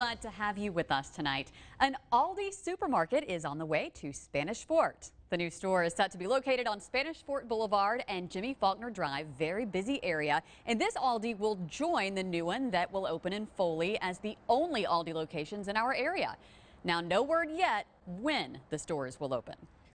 Glad to have you with us tonight. An Aldi supermarket is on the way to Spanish Fort. The new store is set to be located on Spanish Fort Boulevard and Jimmy Faulkner Drive, very busy area. And this Aldi will join the new one that will open in Foley as the only Aldi locations in our area. Now, no word yet when the stores will open.